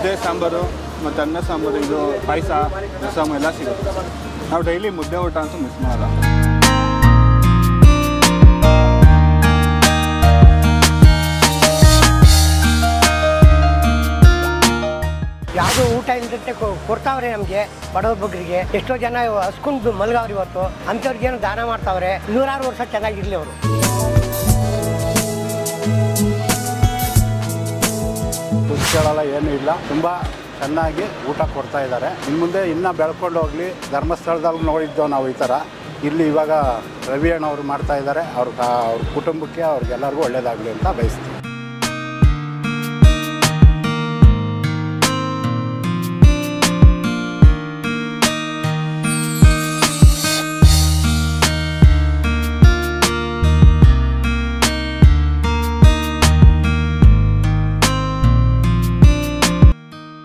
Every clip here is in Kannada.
ಮುದ್ದೆ, ಸಾಂಬಾರು ಮತ್ತು ಅನ್ನ, ಸಾಂಬಾರು, ಇದು ಪಾಯಸ, ರಸಮ್ ಎಲ್ಲ ಸಿಗುತ್ತೆ. ನಾವು ಡೈಲಿ ಮುದ್ದೆ, ಊಟ ಅಂತೂ ಮಿಸ್ ಮಾಡಲ್ಲ. ಯಾವುದೋ ಊಟ ಇಲ್ಲದಂತೆ ಕೊಡ್ತಾವ್ರೆ ನಮಗೆ ಬಡವ್ರ ಬಗ್ಗರಿಗೆ ಎಷ್ಟೋ ಜನ ಹಸ್ಕೊಂಡು ಮಲ್ಗಾವ್ರಿ ಇವತ್ತು. ಅಂಥವ್ರಿಗೇನು ದಾನ ಮಾಡ್ತಾವ್ರೆ. ನೂರಾರು ವರ್ಷ ಚೆನ್ನಾಗಿರಲಿ ಅವರು. ದುಶ್ಚಳಲ್ಲ ಏನೂ ಇಲ್ಲ. ತುಂಬ ಚೆನ್ನಾಗಿ ಊಟ ಕೊಡ್ತಾ ಇದ್ದಾರೆ. ಇನ್ನು ಮುಂದೆ ಇನ್ನೂ ಬೆಳ್ಕೊಂಡು ಹೋಗಲಿ. ಧರ್ಮಸ್ಥಳದಲ್ಲಿ ನೋಡಿದ್ದೋ ನಾವು ಈ ಥರ. ಇಲ್ಲಿ ಇವಾಗ ರವಿ ಅಣ್ಣವರು ಮಾಡ್ತಾ ಇದ್ದಾರೆ. ಅವ್ರ ಅವ್ರ ಕುಟುಂಬಕ್ಕೆ ಅವ್ರಿಗೆಲ್ಲರಿಗೂ ಒಳ್ಳೇದಾಗಲಿ ಅಂತ ಬಯಸ್ತೀನಿ.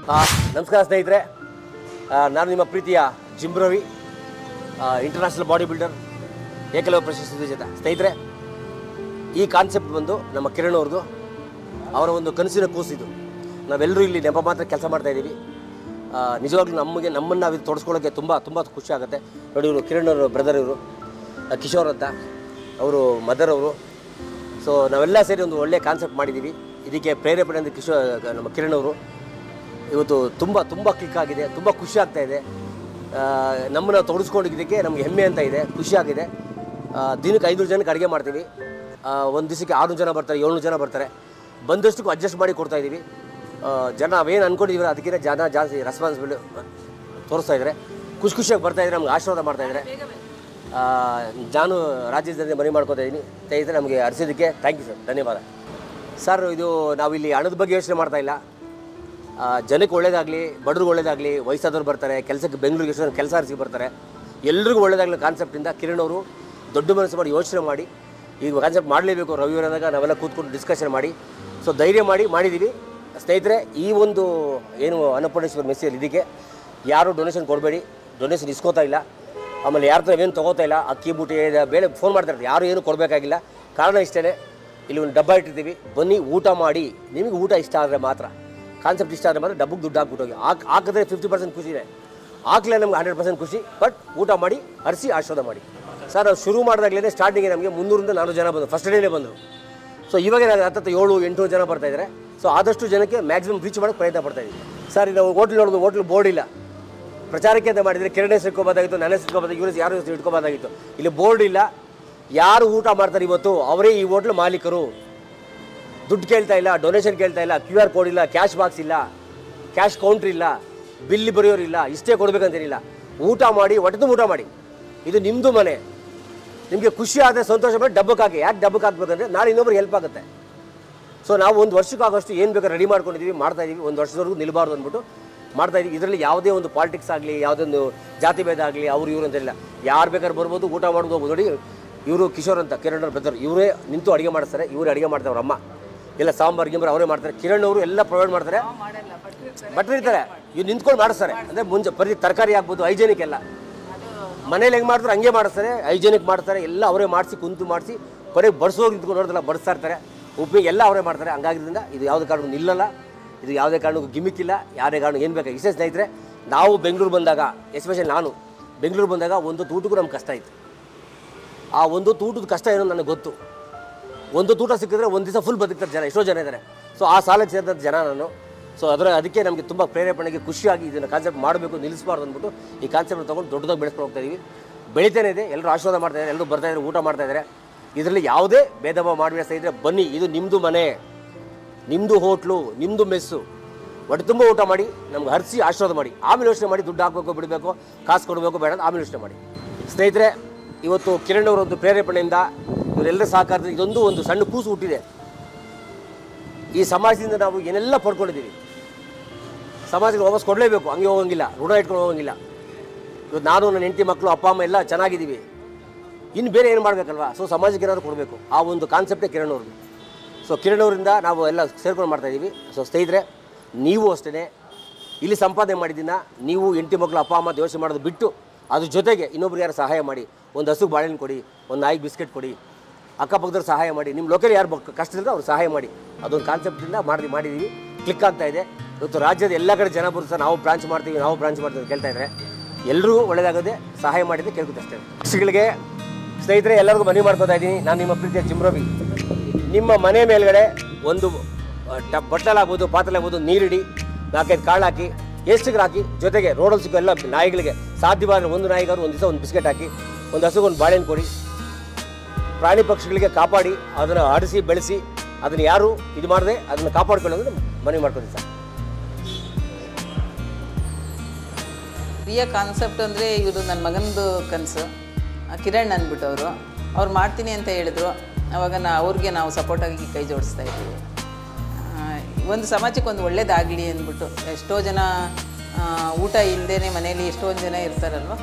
ನಮಸ್ಕಾರ ಸ್ನೇಹಿತರೆ. ನಾನು ನಿಮ್ಮ ಪ್ರೀತಿಯ ಜಿಂಬ್ರವಿ Ravi international body builder Ekalavya ಪ್ರಶಸ್ತಿ ವಿಜೇತ. ಸ್ನೇಹಿತರೆ, ಈ ಕಾನ್ಸೆಪ್ಟ್ ಬಂದು ನಮ್ಮ ಕಿರಣ್ ಅವ್ರದ್ದು ಅವರ ಒಂದು ಕನಸಿನ ಕೂಸಿದು ನಾವೆಲ್ಲರೂ ಇಲ್ಲಿ ನೆಪ ಮಾತ್ರ ಕೆಲಸ ಮಾಡ್ತಾ ಇದ್ದೀವಿ. ನಿಜವಾಗ್ಲೂ ನಮಗೆ, ನಮ್ಮನ್ನು ನಾವು ಇದು ತೊಡಸ್ಕೊಳ್ಳೋಕ್ಕೆ ತುಂಬ ತುಂಬ ಖುಷಿ ಆಗುತ್ತೆ. ನೋಡಿ ಇವರು ಕಿರಣ್ ಅವರು ಬ್ರದರ್ ಇವರು ಕಿಶೋರ್ ಅಂತ. ಅವರು ಮದರ್ ಅವರು. ಸೊ ನಾವೆಲ್ಲ ಸೇರಿ ಒಂದು ಒಳ್ಳೆಯ ಕಾನ್ಸೆಪ್ಟ್ ಮಾಡಿದ್ದೀವಿ. ಇದಕ್ಕೆ ಪ್ರೇರೇಪಣೆ ಅಂದರೆ ಕಿಶೋರ್ ನಮ್ಮ ಕಿರಣ್ ಅವರು. ಇವತ್ತು ತುಂಬ ತುಂಬ ಕ್ಲಿಕ್ ಆಗಿದೆ ತುಂಬ ಖುಷಿ ಆಗ್ತಾ ಇದೆ. ನಮ್ಮನ್ನು ತೊಡಸ್ಕೊಂಡಿದ್ದಕ್ಕೆ ನಮಗೆ ಹೆಮ್ಮೆ ಅಂತ ಇದೆ ಖುಷಿಯಾಗಿದೆ ದಿನಕ್ಕೆ ಐನೂರು ಜನಕ್ಕೆ ಅಡುಗೆ ಮಾಡ್ತೀವಿ. ಒಂದು ದಿವಸಕ್ಕೆ ಆರುನೂರು ಜನ ಬರ್ತಾರೆ ಏಳ್ನೂರು ಜನ ಬರ್ತಾರೆ. ಬಂದಷ್ಟಕ್ಕೂ ಅಡ್ಜಸ್ಟ್ ಮಾಡಿ ಕೊಡ್ತಾ ಇದ್ದೀವಿ ಜನ ನಾವೇನು ಅಂದ್ಕೊಂಡಿದ್ದೀವಿ ಅದಕ್ಕಿಂತ ಜನ ಜಾಸ್ತಿ ರೆಸ್ಪಾನ್ಸಿಬಿಲ್ ತೋರಿಸ್ತಾ ಇದ್ದಾರೆ ಖುಷಿ ಖುಷಿಯಾಗಿ ಬರ್ತಾ ಇದ್ದಾರೆ ನಮ್ಗೆ ಆಶೀರ್ವಾದ ಮಾಡ್ತಾ ಆ, ನಾನು ರಾಜ್ಯದಿಂದ ಮನೆ ಮಾಡ್ಕೊತಾ ಇದ್ದೀನಿ ನಮಗೆ ಹರಿಸಿದ್ದಕ್ಕೆ ಥ್ಯಾಂಕ್ ಯು ಸರ್ ಧನ್ಯವಾದ. ಸರ್ ಇದು ನಾವಿಲ್ಲಿ ಹಣದ ಬಗ್ಗೆ ಯೋಚನೆ ಮಾಡ್ತಾ ಇಲ್ಲ. ಜನಕ್ಕೆ ಒಳ್ಳೇದಾಗಲಿ, ಬಡವ್ರಿಗೆ ಒಳ್ಳೇದಾಗಲಿ, ವಯಸ್ಸಾದವ್ರು ಬರ್ತಾರೆ, ಕೆಲಸಕ್ಕೆ ಬೆಂಗಳೂರಿಗೆ ಎಷ್ಟು ಕೆಲಸ ಆರಿಸಿ ಬರ್ತಾರೆ. ಎಲ್ರಿಗೂ ಒಳ್ಳೇದಾಗಲಿ ಕಾನ್ಸೆಪ್ಟಿಂದ ಕಿರಣ್ ಅವರು ದೊಡ್ಡ ಮನಸ್ಸು ಮಾಡಿ ಯೋಚನೆ ಮಾಡಿ. ಈಗ ಕಾನ್ಸೆಪ್ಟ್ ಮಾಡಲೇಬೇಕು ರವಿವಾರ ಅಂದಾಗ ನಾವೆಲ್ಲ ಕೂತ್ಕೊಂಡು ಡಿಸ್ಕಷನ್ ಮಾಡಿ. ಸೊ ಧೈರ್ಯ ಮಾಡಿ ಮಾಡಿದ್ದೀವಿ ಸ್ನೇಹಿತರೆ, ಈ ಒಂದು ಏನು ಅನ್ನಪೂರ್ಣೇಶ್ವರ ಮೆಸ್ಸಿಯಲ್ಲಿ ಇದಕ್ಕೆ ಯಾರು ಡೊನೇಷನ್ ಕೊಡಬೇಡಿ. ಡೊನೇಷನ್ ಇಸ್ಕೋತಾ ಇಲ್ಲ. ಆಮೇಲೆ ಯಾರ ಹತ್ರ ಏನು ತೊಗೋತಾ ಇಲ್ಲ ಅಕ್ಕಿ ಬೂಟಿ ಬೇಳೆ ಫೋನ್ ಮಾಡ್ತಾರೆ ಯಾರು ಏನು ಕೊಡಬೇಕಾಗಿಲ್ಲ. ಕಾರಣ ಇಷ್ಟೇ ಇಲ್ಲಿ ಒಂದು ಡಬ್ಬ ಇಟ್ಟಿರ್ತೀವಿ. ಬನ್ನಿ, ಊಟ ಮಾಡಿ. ನಿಮಗೆ ಊಟ ಇಷ್ಟ ಆದರೆ ಮಾತ್ರ. ಕಾನ್ಸೆಪ್ಟ್ ಇಷ್ಟ ಆದರೆ ಮಾತ್ರ ಡಬ್ಬಕ್ಕೆ ದುಡ್ಡು ಹಾಕ್ಬಿಟ್ಟು ಹೋಗಿ. ಹಾಕ್ ಹಾಕಿದ್ರೆ ಫಿಫ್ಟಿ ಪರ್ಸೆಂಟ್ ಖುಷಿ ಇದೆ. ಹಾಕ್ಲೇ ನಮ್ಗೆ ಹಂಡ್ರೆಡ್ ಪರ್ಸೆಂಟ್ ಖುಷಿ ಬಟ್ ಊಟ ಮಾಡಿ, ಅರಿಸಿ, ಆಶೀರ್ವಾದ ಮಾಡಿ. ಸರ್, ಅದು ಶುರು ಮಾಡಿದಾಗಲೇ ಸ್ಟಾರ್ಟಿಂಗಿಗೆ ನಮಗೆ ಮುನ್ನೂರಿಂದ ನಾನ್ನೂರು ಜನ ಬಂದರು. ಫಸ್ಟ್ ಡೇನೇ ಬಂದರು. ಸೊ ಇವಾಗ ನಾನು ಹತ್ತತ್ತು ಏಳು, ಎಂಟು ಜನ ಬರ್ತಾ ಇದ್ದಾರೆ ಸೊ ಆದಷ್ಟು ಜನಕ್ಕೆ ಮ್ಯಾಕ್ಸಿಮಮ್ ರೀಚ್ ಮಾಡೋಕ್ಕೆ ಪ್ರಯತ್ನ ಪಡ್ತಾ ಇದ್ದೀವಿ. ಸರ್ ಇದು ಹೋಟ್ಲ್ ನೋಡೋದು ಹೋಟ್ಲ್ ಬೋರ್ಡ್ ಇಲ್ಲ. ಪ್ರಚಾರಕ್ಕೆ ಅಂತ ಮಾಡಿದರೆ ಕಿರಣ್ ಸಿಕ್ಕೋಬೋದಾಗಿತ್ತು, ನಾನೇ ನನ್ನ ಹೆಸರು ಇಟ್ಕೋಬೋದಾಗಿತ್ತು ಯಾರು ಇಟ್ಕೋಬೋದಾಗಿತ್ತು ಇಲ್ಲಿ ಬೋರ್ಡ್ ಇಲ್ಲ. ಯಾರು ಊಟ ಮಾಡ್ತಾರೆ ಇವತ್ತು? ಅವರೇ ಈ ಹೋಟ್ಲ್ ಮಾಲೀಕರು. ದುಡ್ಡು ಕೇಳ್ತಾ ಇಲ್ಲ ಡೊನೇಷನ್ ಕೇಳ್ತಾ ಇಲ್ಲ ಕ್ಯೂ ಆರ್ ಕೋಡ್ ಇಲ್ಲ ಕ್ಯಾಶ್ ಬಾಕ್ಸ್ ಇಲ್ಲ ಕ್ಯಾಶ್ ಕೌಂಟ್ರ್ ಇಲ್ಲ ಬಿಲ್ ಬರೆಯೋರಿಲ್ಲ ಇಷ್ಟೇ ಕೊಡ್ಬೇಕಂತೇನಿಲ್ಲ ಊಟ ಮಾಡಿ ಹೊಟ್ಟೆ ಊಟ ಮಾಡಿ. ಇದು ನಿಮ್ಮದು ಮನೆ. ನಿಮಗೆ ಖುಷಿ ಆದರೆ ಸಂತೋಷ ಮಾಡಿ ಡಬ್ಬಕ್ಕೆ ಹಾಕಿ ಯಾಕೆ ಡಬ್ಬಕ್ಕೆ ಹಾಕ್ಬೇಕಂದ್ರೆ ನಾಳೆ ಇನ್ನೊಬ್ರಿಗೆ ಹೆಲ್ಪ್ ಆಗುತ್ತೆ. ಸೊ ನಾವು ಒಂದು ವರ್ಷಕ್ಕಾಗೋಷ್ಟು ಏನು ಬೇಕಾದ್ರೆ ರೆಡಿ ಮಾಡ್ಕೊಂಡಿದ್ದೀವಿ ಮಾಡ್ತಾ ಇದ್ದೀವಿ ಒಂದು ವರ್ಷದವರೆಗೂ ನಿಲ್ಬಾರ್ದು ಅಂದ್ಬಿಟ್ಟು ಮಾಡ್ತಾ ಇದ್ದೀವಿ ಇದರಲ್ಲಿ ಯಾವುದೇ ಒಂದು ಪಾಲಿಟಿಕ್ಸ್ ಆಗಲಿ, ಯಾವುದೇ ಒಂದು ಜಾತಿ ಭೇದ ಆಗಲಿ, ಅವರು, ಇವರು ಅಂತಿಲ್ಲ ಯಾರು ಬೇಕಾದ್ರೆ ಬರ್ಬೋದು, ಊಟ ಮಾಡ್ಬೋದು ಹೋಗ್ಬೋದು. ನೋಡಿ, ಇವರು ಕಿಶೋರ್ ಅಂತ, ಕಿರಣ್ ಬ್ರದರ್ ಇವರೇ ನಿಂತು ಅಡುಗೆ ಮಾಡಿಸ್ತಾರೆ, ಇವರೇ ಅಡುಗೆ ಮಾಡ್ತಾರೆ ಅವ್ರ ಎಲ್ಲ ಸಾಂಬಾರ್ ಗಿಂಬರ್ ಅವರೇ ಮಾಡ್ತಾರೆ. ಕಿರಣ್ ಅವರು ಎಲ್ಲ ಪ್ರೊವೈಡ್ ಮಾಡ್ತಾರೆ. ಭಟ್ರು ಇರ್ತಾರೆ ಇವ್ರು ನಿಂತ್ಕೊಂಡು ಮಾಡಿಸ್ತಾರೆ. ಅಂದರೆ ಮುಂಚೆ ಬರೀ ತರಕಾರಿ ಆಗ್ಬೋದು ಹೈಜೆನಿಕ್ ಎಲ್ಲ. ಮನೇಲಿ ಹೆಂಗೆ ಮಾಡ್ತಾರೆ ಹಂಗೆ ಮಾಡಿಸ್ತಾರೆ. ಹೈಜೆನಿಕ್ ಮಾಡ್ತಾರೆ ಎಲ್ಲ ಅವರೇ ಮಾಡಿಸಿ ಕುಂತು ಮಾಡಿಸಿ ಕೊನೆಗೆ ಬಡಿಸೋರು ನಿಂತ್ಕೊಂಡು ನೋಡಿದ್ರಲ್ಲ ಬಡಿಸ್ತಾ ಇರ್ತಾರೆ. ಉಪ್ಪಿಗೆ ಎಲ್ಲ ಅವರೇ ಮಾಡ್ತಾರೆ. ಹಂಗಾಗಿದ್ದರಿಂದ ಇದು ಯಾವುದೇ ಕಾರಣಕ್ಕೂ ನಿಲ್ಲಲ್ಲ. ಇದು ಯಾವುದೇ ಕಾರಣಕ್ಕೂ ಗಿಮಿಕ್ ಇಲ್ಲ. ಯಾರೇ ಕಾರಣ ಏನು ಬೇಕಾಗಿ ಇಷ್ಟೇ ಸ್ನೇಹಿತರೆ ನಾವು ಬೆಂಗಳೂರು ಬಂದಾಗ ಎಸ್ಪೆಷಲಿ ನಾನು ಬೆಂಗಳೂರು ಬಂದಾಗ ಒಂದು ತೂಟಕ್ಕೂ ನಮ್ಗೆ ಕಷ್ಟ ಇತ್ತು. ಆ ಒಂದು ತೂಟದ ಕಷ್ಟ ಏನೋ ನನಗೆ ಗೊತ್ತು. ಒಂದು ತೂಟ ಸಿಕ್ಕಿದ್ರೆ ಒಂದು ದಿವಸ ಫುಲ್ ಬದುಕ್ತಾರೆ ಜನ, ಎಷ್ಟೋ ಜನ ಇದ್ದಾರೆ ಸೊ ಆ ಸಾಲಕ್ಕೆ ಸೇರಿದ ಜನ ನಾನು. ಸೊ ಅದರ ಅದಕ್ಕೆ ನಮಗೆ ತುಂಬ ಪ್ರೇರೇಪಣೆಗೆ ಖುಷಿಯಾಗಿ ಇದನ್ನು ಕಾನ್ಸೆಪ್ಟ್ ಮಾಡಬೇಕು, ನಿಲ್ಲಿಸಬಾರ್ದು ಅಂದ್ಬಿಟ್ಟು ಈ ಕಾನ್ಸೆಪ್ಟ್ ತೊಗೊಂಡು ದೊಡ್ಡದಾಗಿ ಬೆಳೆಸ್ಕೊಂಡು ಹೋಗ್ತಾ ಇದೀವಿ. ಬೆಳಿತಾನೆ ಇದೆ ಎಲ್ಲರೂ ಆಶೀರ್ವಾದ ಮಾಡ್ತಾ ಇದ್ದಾರೆ ಎಲ್ಲರೂ ಬರ್ತಾ ಇದ್ದಾರೆ ಊಟ ಮಾಡ್ತಾ ಇದ್ದಾರೆ ಇದರಲ್ಲಿ ಯಾವುದೇ ಭೇದ ಭಾವ ಮಾಡಬೇಡ ಇದ್ದರೆ ಬನ್ನಿ, ಇದು ನಿಮ್ಮದು ಮನೆ. ನಿಮ್ಮದು ಹೋಟ್ಲು ನಿಮ್ಮದು ಮೆಸ್ಸು. ಒಟ್ಟು ತುಂಬ ಊಟ ಮಾಡಿ, ನಮ್ಗೆ ಹರಿಸಿ ಆಶೀರ್ವಾದ ಮಾಡಿ. ಆಮೇಲೆ ಯೋಚನೆ ಮಾಡಿ, ದುಡ್ಡು ಹಾಕಬೇಕು, ಬಿಡಬೇಕು, ಕಾಸು ಕೊಡಬೇಕು, ಬೇಡ ಆಮೇಲೆ ಯೋಚನೆ ಮಾಡಿ. ಸ್ನೇಹಿತರೆ, ಇವತ್ತು ಕಿರಣ್ ಅವರ ಒಂದು ಪ್ರೇರೇಪಣೆಯಿಂದ ಇವರೆಲ್ಲರ ಸಹಕಾರದಲ್ಲಿ ಇದೊಂದು ಒಂದು ಸಣ್ಣ ಕೂಸು ಹುಟ್ಟಿದೆ. ಈ ಸಮಾಜದಿಂದ ನಾವು ಏನೆಲ್ಲ ಪಡ್ಕೊಂಡಿದ್ದೀವಿ? ಸಮಾಜಕ್ಕೆ ವಾಪಸ್ ಕೊಡಲೇಬೇಕು. ಹಂಗೆ ಹೋಗಂಗಿಲ್ಲ. ಋಣ ಇಟ್ಕೊಂಡು ಹೋಗಂಗಿಲ್ಲ. ಇವತ್ತು ನಾನು, ನನ್ನ ಹೆಂಡತಿ ಮಕ್ಕಳು ಅಪ್ಪ, ಅಮ್ಮ ಎಲ್ಲ ಚೆನ್ನಾಗಿದ್ದೀವಿ. ಇನ್ನು ಬೇರೆ ಏನು ಮಾಡಬೇಕಲ್ವಾ? ಸೊ ಸಮಾಜಕ್ಕೆ ಏನಾದರೂ ಕೊಡಬೇಕು. ಆ ಒಂದು ಕಾನ್ಸೆಪ್ಟೇ ಕಿರಣ್ ಅವ್ರದ್ದು. ಸೊ ಕಿರಣ್ ಅವರಿಂದ ನಾವು ಎಲ್ಲ ಸೇರ್ಕೊಂಡು ಮಾಡ್ತಾ ಇದ್ದೀವಿ ಸೊ ಸ್ನೇಹಿತರೆ, ನೀವು ಅಷ್ಟೇ ಇಲ್ಲಿ ಸಂಪಾದನೆ ಮಾಡಿದ್ದೀನ ನೀವು ಹೆಂಡತಿ ಮಕ್ಕಳು ಅಪ್ಪ, ಅಮ್ಮ ಯೋಚನೆ ಮಾಡೋದು ಬಿಟ್ಟು, ಅದ್ರ ಜೊತೆಗೆ ಇನ್ನೊಬ್ರಿಗೆ ಯಾರು ಸಹಾಯ ಮಾಡಿ, ಒಂದು ಹಸು ಬಾಳೆಹಣ್ಣು ಕೊಡಿ, ಒಂದು ನಾಯಿಗೆ ಬಿಸ್ಕೆಟ್ ಕೊಡಿ ಅಕ್ಕಪಕ್ಕದವ್ರು ಸಹಾಯ ಮಾಡಿ ನಿಮ್ಮ ಲೋಕಲ್ ಯಾರು ಕಷ್ಟ ಇದ್ರೆ ಅವ್ರು ಸಹಾಯ ಮಾಡಿ. ಅದೊಂದು ಕಾನ್ಸೆಪ್ಟಿಂದ ಮಾಡಿ ಮಾಡಿದ್ದೀವಿ ಕ್ಲಿಕ್ ಆಗ್ತಾ ಇದೆ. ಇವತ್ತು ರಾಜ್ಯದ ಎಲ್ಲ ಕಡೆ ಜನ ಬರುತ್ತೆ ಸರ್ ನಾವು ಬ್ರಾಂಚ್ ಮಾಡ್ತೀವಿ, ನಾವು ಬ್ರಾಂಚ್ ಮಾಡ್ತೀವಿ ಕೇಳ್ತಾ ಇದ್ದಾರೆ ಎಲ್ಲರೂ ಒಳ್ಳೇದಾಗದೆ ಸಹಾಯ ಮಾಡಿದ್ದೆ ಕೇಳ್ಕೊತ ಅಷ್ಟೇ. ಸ್ನೇಹಿತರೆ, ಎಲ್ಲರಿಗೂ ಮನವಿ ಮಾಡ್ಕೊತಾ ಇದ್ದೀನಿ. ನಾನು ನಿಮ್ಮ ಪ್ರೀತಿಯ ಚಿಮ್ರೋಬಿ. ನಿಮ್ಮ ಮನೆ ಮೇಲ್ಗಡೆ ಒಂದು ಬಟ್ಟಲಾಗ್ಬೋದು, ಪಾತ್ರೆಲಾಗ್ಬೋದು, ನೀರಿಡಿ, ನಾಲ್ಕೈದು ಕಾಳು ಹಾಕಿ ಎಷ್ಟಿಗೆ ಹಾಕಿ, ಜೊತೆಗೆ ರೋಡಲ್ಲಿ ಸಿಗೋ ಎಲ್ಲ ನಾಯಿಗಳಿಗೆ ಸಾಧ್ಯವಾದರೆ ಒಂದು ನಾಯಿಗಾರು ಒಂದು ದಿವಸ ಒಂದು ಬಿಸ್ಕೆಟ್ ಹಾಕಿ, ಒಂದು ಹಸುಗೊಂದು ಬಾಳೆಹಣ್ಣು ಕೊಡಿ. ಪ್ರಾಣಿ ಪಕ್ಷಿಗಳಿಗೆ ಕಾಪಾಡಿ, ಅದನ್ನು ಆಡಿಸಿ, ಬೆಳೆಸಿ, ಅದನ್ನು ಯಾರು ಇದು ಮಾಡದೆ, ಅದನ್ನು ಕಾಪಾಡ್ಕೊಳ್ಳೋದು ಮನವಿ ಮಾಡ್ಕೊತೀನಿ ಸರ್. ಪ್ರಿಯ ಕಾನ್ಸೆಪ್ಟ್ ಅಂದರೆ ಇವರು ನನ್ನ ಮಗನದು ಕನಸು ಕಿರಣ್ ಅಂದ್ಬಿಟ್ಟು ಅವರು ಅವ್ರು ಮಾಡ್ತೀನಿ ಅಂತ ಹೇಳಿದ್ರು. ಅವಾಗ ನಾ ಅವ್ರಿಗೆ ನಾವು ಸಪೋರ್ಟಾಗಿ ಕೈ ಜೋಡಿಸ್ತಾ ಇದ್ದೀವಿ ಒಂದು ಸಮಾಜಕ್ಕೆ ಒಂದು ಒಳ್ಳೇದಾಗಲಿ ಅಂದ್ಬಿಟ್ಟು ಎಷ್ಟೋ ಜನ ಊಟ ಇಲ್ಲದೇ ಮನೆಯಲ್ಲಿ ಎಷ್ಟೊಂದು ಜನ ಇರ್ತಾರಲ್ವ?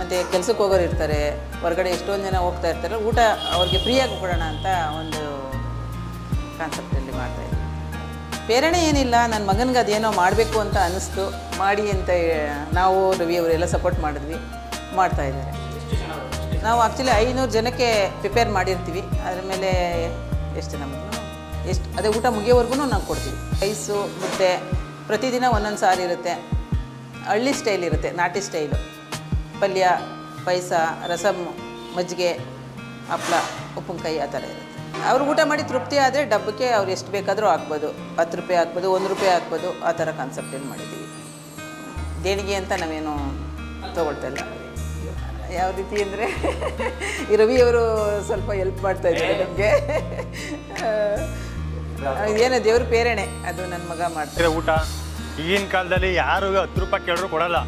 ಮತ್ತು ಕೆಲಸಕ್ಕೆ ಹೋಗೋರು ಇರ್ತಾರೆ, ಹೊರಗಡೆ ಎಷ್ಟೊಂದು ಜನ ಹೋಗ್ತಾ ಇರ್ತಾರೆ, ಊಟ ಅವ್ರಿಗೆ ಫ್ರೀಯಾಗಿ ಕೊಡೋಣ ಅಂತ ಒಂದು ಕಾನ್ಸೆಪ್ಟಲ್ಲಿ ಮಾಡ್ತಾಯಿದ್ವಿ ಪ್ರೇರಣೆ ಏನಿಲ್ಲ ನನ್ನ ಮಗನಿಗೆ ಅದೇನೋ ಮಾಡಬೇಕು ಅಂತ ಅನ್ನಿಸ್ತು ಮಾಡಿ ಅಂತ ನಾವು ರವಿ ಅವರೆಲ್ಲ ಸಪೋರ್ಟ್ ಮಾಡಿದ್ವಿ, ಮಾಡ್ತಾ ಇದ್ದಾರೆ. ನಾವು ಆ್ಯಕ್ಚುಲಿ ಐನೂರು ಜನಕ್ಕೆ ಪ್ರಿಪೇರ್ ಮಾಡಿರ್ತೀವಿ, ಅದ್ರ ಮೇಲೆ ಎಷ್ಟು ಜನ ಎಷ್ಟು, ಅದೇ ಊಟ ಮುಗಿಯೋವರೆಗೂ ನಾವು ಕೊಡ್ತೀವಿ. ರೈಸು ಮುದ್ದೆ, ಪ್ರತಿದಿನ ಒಂದೊಂದು ಸಾರಿ ಇರುತ್ತೆ. ಹಳ್ಳಿ ಸ್ಟೈಲ್ ಇರುತ್ತೆ, ನಾಟಿ ಸ್ಟೈಲು ಪಲ್ಯ, ಪಾಯಸ ರಸಮ್ ಮಜ್ಜಿಗೆ ಹಪ್ಪಳ ಉಪ್ಪಿನಕಾಯಿ ಆ ಥರ ಇರುತ್ತೆ. ಅವ್ರು ಊಟ ಮಾಡಿ ತೃಪ್ತಿ ಆದರೆ ಡಬ್ಬಕ್ಕೆ ಅವ್ರು ಎಷ್ಟು ಬೇಕಾದರೂ ಹಾಕ್ಬೋದು. ಹತ್ತು ರೂಪಾಯಿ ಹಾಕ್ಬೋದು, ಒಂದು ರೂಪಾಯಿ ಹಾಕ್ಬೋದು, ಆ ಥರ ಕಾನ್ಸೆಪ್ಟಲ್ಲಿ ಮಾಡಿದ್ದೀವಿ. ದೇಣಿಗೆ ಅಂತ ನಾವೇನು ತೊಗೊಳ್ತಾ ಇಲ್ಲ. ಯಾವ ರೀತಿ ಅಂದರೆ ರವಿಯವರು ಸ್ವಲ್ಪ ಎಲ್ಪ್ ಮಾಡ್ತಾ ಇದ್ದಾರೆ ನಮಗೆ. ಏನು ದೇವ್ರ ಪ್ರೇರಣೆ, ಅದು ನನ್ನ ಮಗ ಮಾಡ್ತಾರೆ ಊಟ. ಈಗಿನ ಕಾಲದಲ್ಲಿ ಯಾರು ಹತ್ತು ರೂಪಾಯಿ ಕೇಳಿದ್ರು ಕೊಡಲ್ಲ.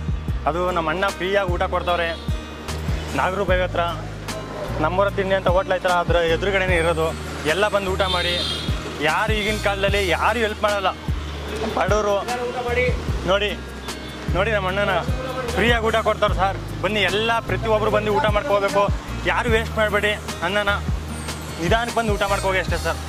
ಅದು ನಮ್ಮ ಅಣ್ಣ ಫ್ರೀಯಾಗಿ ಊಟ ಕೊಡ್ತಾವ್ರೆ. ನಾಗರು ಬೈ ಹತ್ರ. ನಮ್ಮೂರ ತಿಂಡಿ ಅಂತ ಹೋಟ್ಲ್ ಐತರ ಅದ್ರ ಎದುರುಗಡೆನೇ ಇರೋದು. ಎಲ್ಲ ಬಂದು ಊಟ ಮಾಡಿ. ಯಾರು ಈಗಿನ ಕಾಲದಲ್ಲಿ ಯಾರು ಹೆಲ್ಪ್ ಮಾಡಲ್ಲ. ಬಡವರು. ನೋಡಿ ನೋಡಿ ನಮ್ಮ ಅಣ್ಣನ. ಫ್ರೀಯಾಗಿ ಊಟ ಕೊಡ್ತಾರೆ ಸರ್. ಬನ್ನಿ, ಎಲ್ಲ ಪ್ರತಿಯೊಬ್ಬರು ಬಂದು ಊಟ ಮಾಡ್ಕೋಬೇಕು ಯಾರು ವೇಸ್ಟ್ ಮಾಡಬೇಡಿ ಅನ್ನನ ನಿಧಾನಕ್ಕೆ ಬಂದು ಊಟ ಮಾಡ್ಕೋಗಿ ಅಷ್ಟೇ ಸರ್.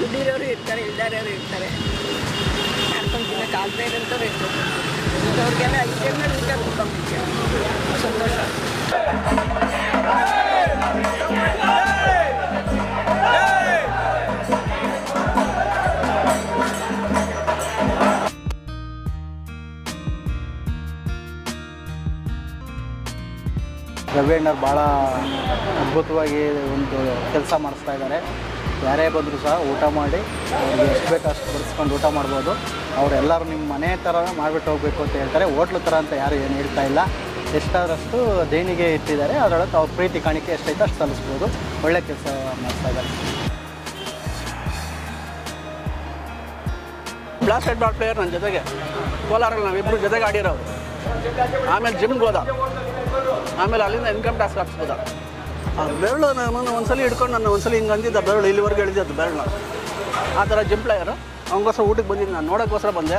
ದುಡ್ಡಿರೋರು ಇರ್ತಾರೆ, ಇಲ್ದಾರೋರು ಇರ್ತಾರೆ. ಮಾಡ್ಕೊಂಡು ತಿನ್ನಕ್ಕೆ ಆಗದೆ ಇರೋಂಥವ್ರು ಇರ್ತಾರೆ ಅವ್ರಿಗೆಲ್ಲ ಐದು ಮೇಲೆ ಊಟ ಮುಖ್ಯ. ಸಂತೋಷ. ರವಿ ಅಣ್ಣವ್ರು ಭಾಳ ಅದ್ಭುತವಾಗಿ ಒಂದು ಕೆಲಸ ಮಾಡಿಸ್ತಾ ಇದ್ದಾರೆ. ಯಾರೇ ಬಂದರೂ ಸಹ ಊಟ ಮಾಡಿ ಅವ್ರಿಗೆ ಎಷ್ಟು ಬೇಕು ಅಷ್ಟು ಬರೆಸ್ಕೊಂಡು ಊಟ ಮಾಡ್ಬೋದು. ಅವರೆಲ್ಲರೂ ನಿಮ್ಮ ಮನೆ ಥರ ಮಾಡಿಬಿಟ್ಟು ಹೋಗಬೇಕು ಅಂತ ಹೇಳ್ತಾರೆ. ಹೋಟ್ಲು ಥರ ಅಂತ ಯಾರು ಏನು ಹೇಳ್ತಾ ಇಲ್ಲ. ಎಷ್ಟಾದಷ್ಟು ದೇಣಿಗೆ ಇಟ್ಟಿದ್ದಾರೆ, ಅದರೊಳಗೆ ಅವ್ರ ಪ್ರೀತಿ ಕಾಣಿಕೆ ಎಷ್ಟೈತೆ ಅಷ್ಟು ಸಲ್ಲಿಸ್ಬೋದು ಒಳ್ಳೆ ಕೆಲಸ ಮಾಡ್ತಾ ಇದ್ದಾರೆ. ಬ್ಲಾಸ್ಟ್ ಹೆಡ್ ಬಾಲ್ ಪ್ಲೇಯರ್ ನನ್ನ ಜೊತೆಗೆ. ಕೋಲಾರಲ್ಲಿ ನಾವಿಬ್ಬರು ಜೊತೆಗೆ ಆಡಿರೋರು ಆಮೇಲೆ ಜಿಮ್ಗೆ ಹೋದ. ಆಮೇಲೆ ಅಲ್ಲಿಂದ ಇನ್ಕಮ್ ಟ್ಯಾಕ್ಸ್ ಹಾಕ್ಸ್ಬೋದ. ಆ ಬೆರಳು ನಾನು ಒಂದ್ಸಲ ಹಿಡ್ಕೊಂಡು ನಾನು ಒಂದ್ಸಲ ಹಿಂಗೆ ಅಂದಿದ್ದ ಬೆರಳು ಇಲ್ಲಿವರೆಗೂ ಅದು ಬೆರಳು. ಆ ಥರ ಜಿಮ್ ಪ್ಲೇಯರು ಅವನಿಗೋಸ್ಕರ ಊಟಕ್ಕೆ ಬಂದಿದ್ದು ನಾನು. ನೋಡೋಕ್ಕೋಸ್ಕರ ಬಂದೆ.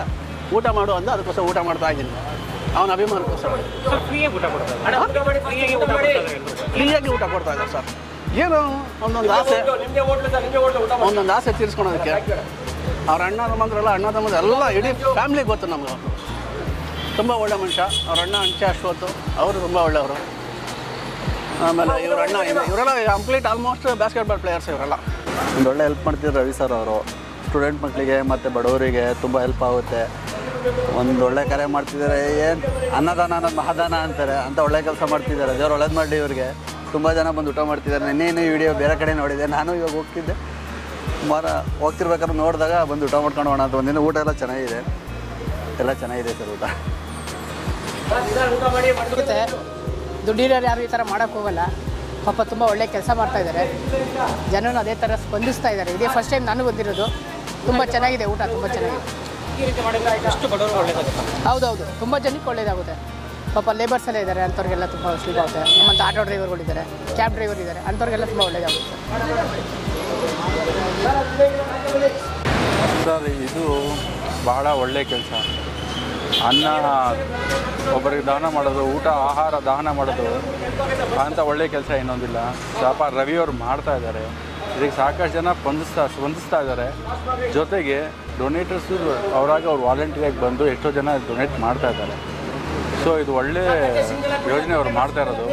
ಊಟ ಮಾಡು ಅಂದ ಅದಕ್ಕೋಸ್ಕರ ಊಟ ಮಾಡ್ತಾ ಇದ್ದೀನಿ. ಅವನ ಅಭಿಮಾನಕ್ಕೋಸ್ಕರ ಫ್ರೀಯಾಗಿ ಊಟ ಕೊಡ್ತಾ ಇದ್ದಾರೆ. ಸರ್. ಏನು ಒಂದೊಂದು ಆಸೆ. ಒಂದೊಂದು ಆಸೆ ತೀರಿಸ್ಕೊಳೋದಕ್ಕೆ. ಅವ್ರ ಅಣ್ಣ ತಮ್ಮಂದ್ರಲ್ಲ ಅಣ್ಣ ತಮ್ಮಂದ್ರೆ ಎಲ್ಲ ಇಡೀ ಫ್ಯಾಮ್ಲಿಗೆ ಗೊತ್ತು ನಮ್ಗೆ ಅವರು ತುಂಬ ಒಳ್ಳೆ ಮನುಷ್ಯ. ಅವ್ರ ಅಣ್ಣ ಅಂಚೆ ಅಶ್ವತ್ತು ಅವರು ತುಂಬ ಒಳ್ಳೆಯವರು. ಆಮೇಲೆ ಇವ್ರ ಅಣ್ಣ ಇವ್- ಇವರೆಲ್ಲ ಕಂಪ್ಲೀಟ್ ಆಲ್ಮೋಸ್ಟ್ ಬಾಸ್ಕೆಟ್ಬಾಲ್ ಪ್ಲೇಯರ್ಸ್ ಇವರೆಲ್ಲ. ಒಂದು ಒಳ್ಳೆ ಹೆಲ್ಪ್ ಮಾಡ್ತಿದ್ರು ರವಿ ಸರ್ ಅವರು. ಸ್ಟೂಡೆಂಟ್ ಮಕ್ಕಳಿಗೆ ಮತ್ತು ಬಡವರಿಗೆ ತುಂಬ ಹೆಲ್ಪ್ ಆಗುತ್ತೆ. ಒಂದು ಒಳ್ಳೆ ಕರೆ ಮಾಡ್ತಿದ್ದಾರೆ. ಏನು ಅನ್ನದಾನ ಅನ್ನೋದು ಮಹಾದಾನ ಅಂತಾರೆ. ಅಂತ ಒಳ್ಳೆ ಕೆಲಸ ಮಾಡ್ತಿದ್ದಾರೆ. ದೇವ್ರು ಒಳ್ಳೇದು ಮಾಡಲಿ ಇವ್ರಿಗೆ. ತುಂಬ ಜನ ಬಂದು ಊಟ ಮಾಡ್ತಿದ್ದಾರೆ. ನಿನ್ನೆ ಈ ವಿಡಿಯೋ ಬೇರೆ ಕಡೆ ನೋಡಿದೆ. ನಾನು ಇವಾಗ ಹೋಗ್ತಿದ್ದೆ. ಮರ ಹೋಗ್ತಿರ್ಬೇಕಾದ್ರೆ ನೋಡಿದಾಗ ಬಂದು ಊಟ ಮಾಡ್ಕೊಂಡು ಹೋಗೋಣ ಅಂತ. ಒಂದಿನ ಊಟ ಎಲ್ಲ ಚೆನ್ನಾಗಿದೆ. ಎಲ್ಲ ಚೆನ್ನಾಗಿದೆ ಸರ್ ಊಟ. ದುಡ್ಡಿರೋರು ಯಾರು ಈ ಥರ ಮಾಡೋಕ್ಕೆ ಹೋಗಲ್ಲ. ಪಾಪ ತುಂಬ ಒಳ್ಳೆ ಕೆಲಸ ಮಾಡ್ತಾ ಇದ್ದಾರೆ. ಜನನು ಅದೇ ಥರ ಸ್ಪಂದಿಸ್ತಾ ಇದ್ದಾರೆ. ಇದೇ ಫಸ್ಟ್ ಟೈಮ್ ನಾನು ಗೊತ್ತಿರೋದು ತುಂಬ ಚೆನ್ನಾಗಿದೆ ಊಟ ತುಂಬ ಚೆನ್ನಾಗಿದೆ. ಹೌದೌದು ತುಂಬ ಜನಕ್ಕೆ ಒಳ್ಳೇದಾಗುತ್ತೆ. ಪಾಪ ಲೇಬರ್ಸ್ ಎಲ್ಲ ಇದ್ದಾರೆ ಅಂಥವ್ರಿಗೆಲ್ಲ ತುಂಬ ಸುಲಭ ಆಗುತ್ತೆ ನಮ್ಮಂಥ ಆಟೋ ಡ್ರೈವರ್ಗಳಿದ್ದಾರೆ ಕ್ಯಾಬ್ ಡ್ರೈವರ್ ಇದ್ದಾರೆ ಅಂಥವ್ರಿಗೆಲ್ಲ ತುಂಬ ಒಳ್ಳೇದಾಗುತ್ತೆ. ಸರ್ ಇದು ಬಹಳ ಒಳ್ಳೆಯ ಕೆಲಸ. ಅನ್ನ ಒಬ್ಬರಿಗೆ ದಾನ ಮಾಡೋದು, ಊಟ, ಆಹಾರ ದಾನ ಮಾಡೋದು ಅಂತ ಒಳ್ಳೆಯ ಕೆಲಸ ಇನ್ನೊಂದಿಲ್ಲ. ಪಾಪ ರವಿಯವರು ಮಾಡ್ತಾ ಇದ್ದಾರೆ. ಇದಕ್ಕೆ ಸಾಕಷ್ಟು ಜನ ಸ್ಪಂದಿಸ್ತಾ ಸ್ಪಂದಿಸ್ತಾ ಇದ್ದಾರೆ. ಜೊತೆಗೆ ಡೊನೇಟರ್ಸು ಅವರಾಗ ಅವ್ರು ವಾಲಂಟಿಯರಾಗಿ ಬಂದು ಎಷ್ಟೋ ಜನ ಡೊನೇಟ್ ಮಾಡ್ತಾ ಇದ್ದಾರೆ. ಸೊ ಇದು ಒಳ್ಳೆ ಯೋಜನೆ ಅವರು ಮಾಡ್ತಾ ಇರೋದು.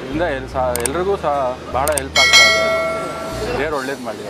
ಇದರಿಂದ ಎಲ್ ಸಹ ಎಲ್ರಿಗೂ ಸಹ ಭಾಳ ಹೆಲ್ಪ್ ಆಗ್ತಾ ಇದೆ. ದೇವ್ರು ಒಳ್ಳೇದು ಮಾಡಲಿ